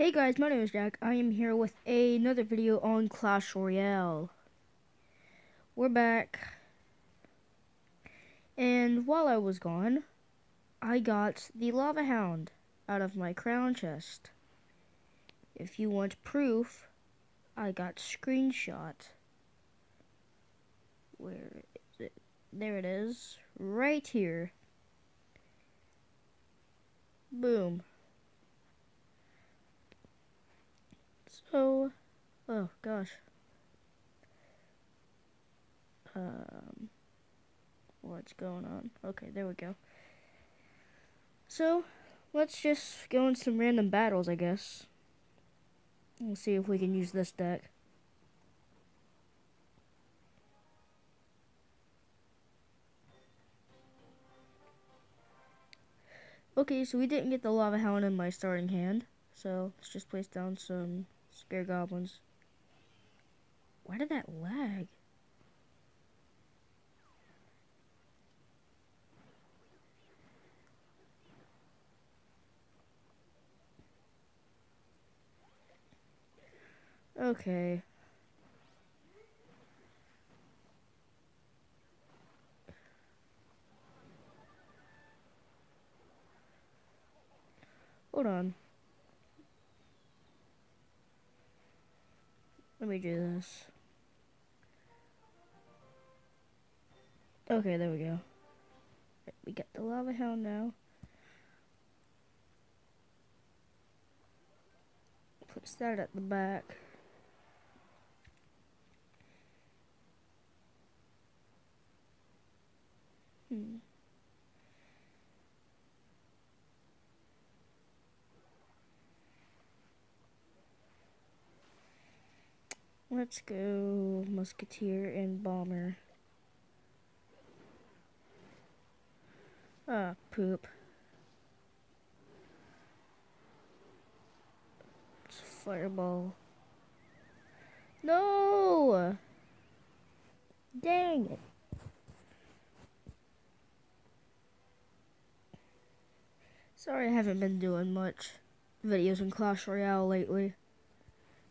Hey guys, my name is Jack. I am here with another video on Clash Royale. We're back. And while I was gone, I got the Lava Hound out of my crown chest. If you want proof, I got screenshot. Where is it? There it is. Right here. Boom. So, oh gosh. Um, what's going on? Okay, there we go. So, let's just go in some random battles, I guess. We'll see if we can use this deck. Okay, so we didn't get the Lava Hound in my starting hand. So, let's just place down some Spear Goblins. Why did that lag? Okay. Hold on. Let me do this. Okay, there we go. We got the lava hound now. Puts that at the back. Hmm. Let's go Musketeer and Bomber. Ah, poop. It's Fireball. No! Dang it. Sorry I haven't been doing much videos in Clash Royale lately.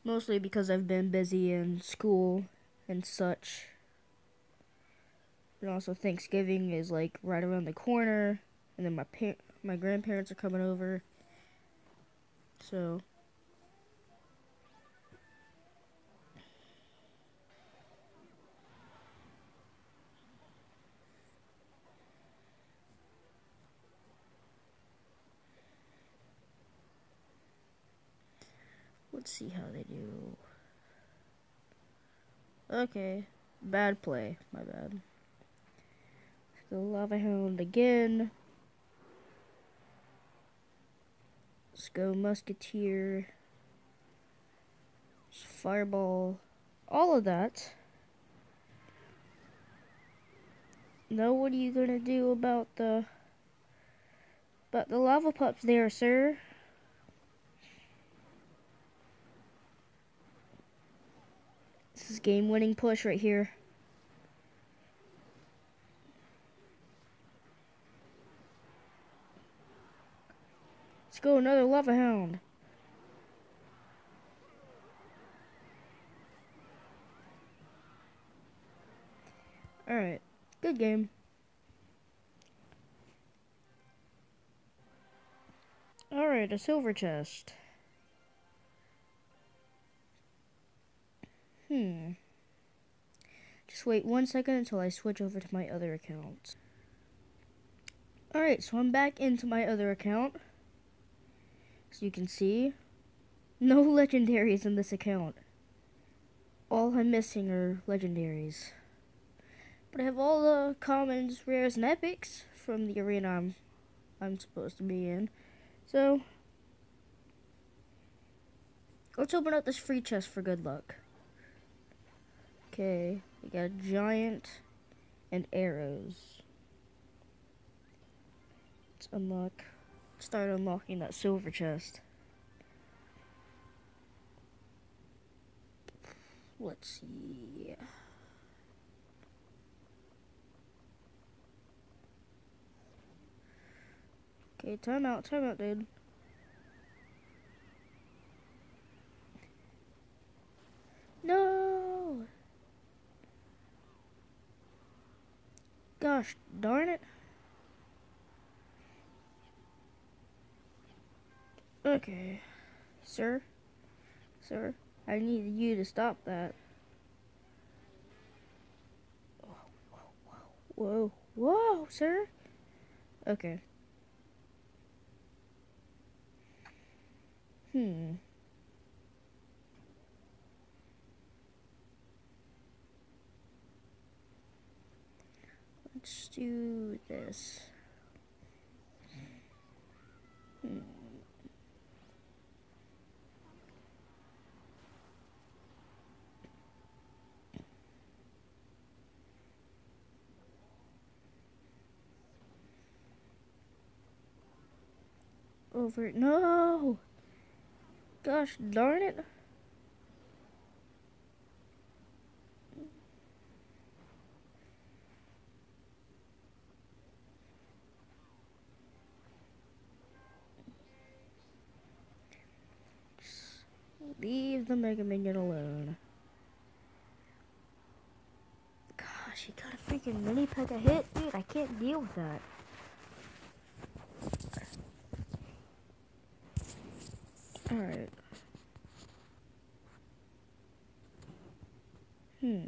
Mostly because I've been busy in school and such. And also Thanksgiving is like right around the corner, and then my pa- my grandparents are coming over. So Let's see how they do. Okay. Bad play. My bad. The Lava Hound again. Let's go Musketeer. Fireball. All of that. Now what are you gonna do about the about the lava pups there, sir? This is game winning push right here. Let's go, another Lava Hound. Alright, good game. Alright, a silver chest. Hmm. Just wait one second until I switch over to my other account. Alright, so I'm back into my other account. As you can see, no legendaries in this account. All I'm missing are legendaries. But I have all the commons, rares, and epics from the arena I'm, I'm supposed to be in. So, let's open up this free chest for good luck. Okay, we got a giant and arrows. Let's unlock, start unlocking that silver chest. Let's see. Okay, time out, time out, dude. Gosh darn it. Okay. Sir? Sir, I need you to stop that. Whoa, whoa, whoa, whoa sir. Okay. Hmm. Let's do this. Hmm. Over. No! Gosh darn it. Leave the Mega Minion alone. Gosh, he got a freaking mini Pekka hit? Dude, I can't deal with that. Alright. Hmm.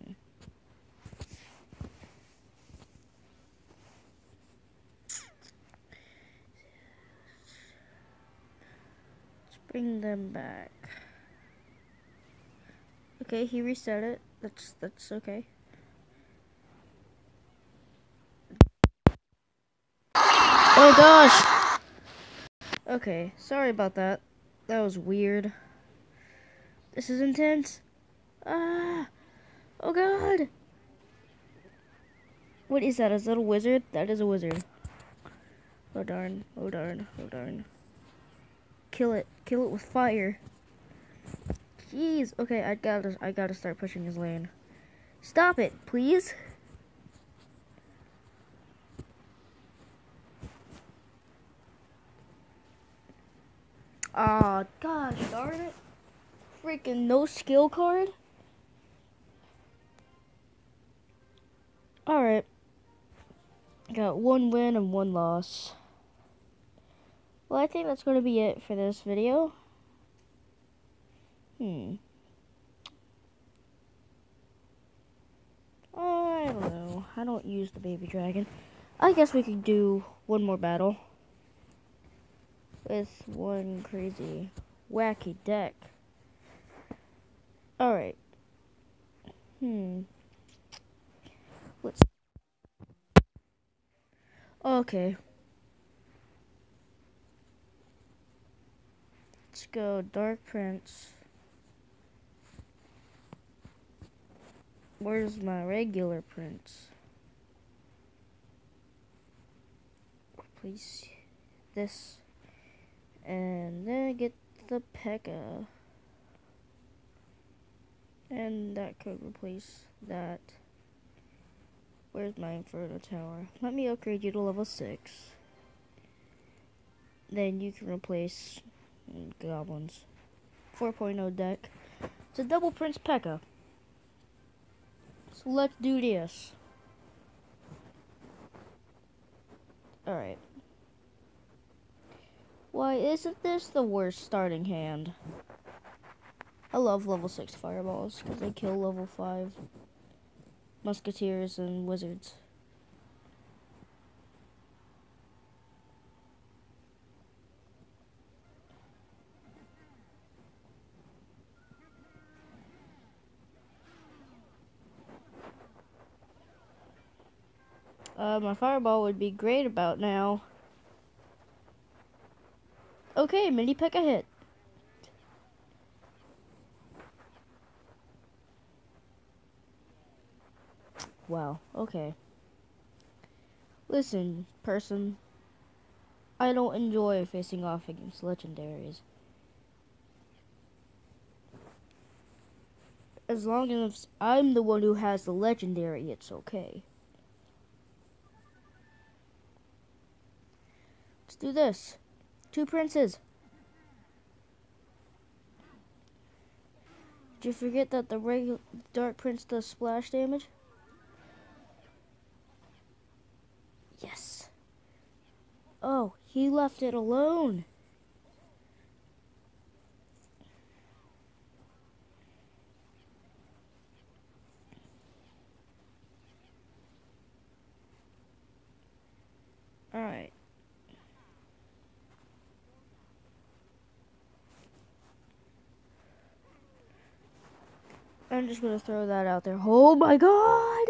Let's bring them back. Okay, he reset it. That's that's okay. Oh gosh! Okay, sorry about that. That was weird. This is intense. Ah! Oh god! What is that? Is that a wizard? That is a wizard. Oh darn. Oh darn. Oh darn. Kill it. Kill it with fire. Jeez. Okay, I gotta I gotta start pushing his lane. Stop it, please. Ah, oh, gosh darn it. Freaking no skill card. Alright. Got one win and one loss. Well, I think that's going to be it for this video. Hmm. I don't know. I don't use the baby dragon. I guess we could do one more battle. With one crazy, wacky deck. Alright. Hmm. Let's... Okay. Let's go Dark Prince. Where's my regular prince? Please, this, and then get the Pekka, and that could replace that. Where's my Inferno Tower? Let me upgrade you to level 6. Then you can replace mm, goblins. 4.0 deck. It's a double Prince Pekka. So let's do this. Alright. Why isn't this the worst starting hand? I love level 6 fireballs because they kill level 5 musketeers and wizards. Uh, my fireball would be great about now. Okay, mini Pekka hit. Wow, okay. Listen, person. I don't enjoy facing off against legendaries. As long as I'm the one who has the legendary, it's okay. Do this. Two princes. Did you forget that the regular Dark Prince does splash damage? Yes. Oh, he left it alone. Alright. I'm just gonna throw that out there. Oh my god!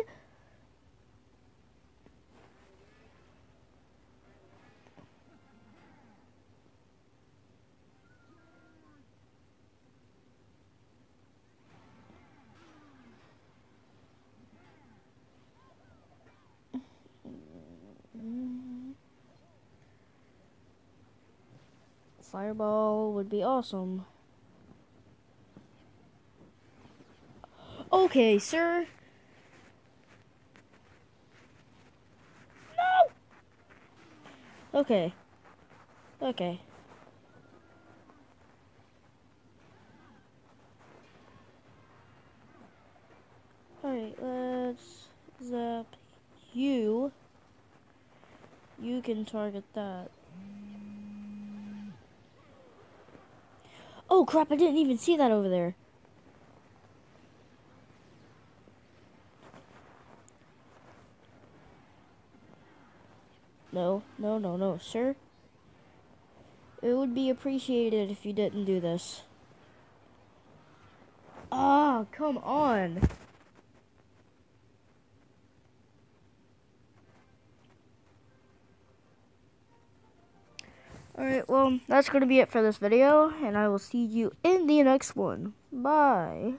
Fireball would be awesome. Okay, sir. No! Okay. Okay. Alright, let's zap you. You can target that. Oh crap, I didn't even see that over there. No, no, no, no, sir. It would be appreciated if you didn't do this. Ah, come on. Alright, well, that's going to be it for this video, and I will see you in the next one. Bye.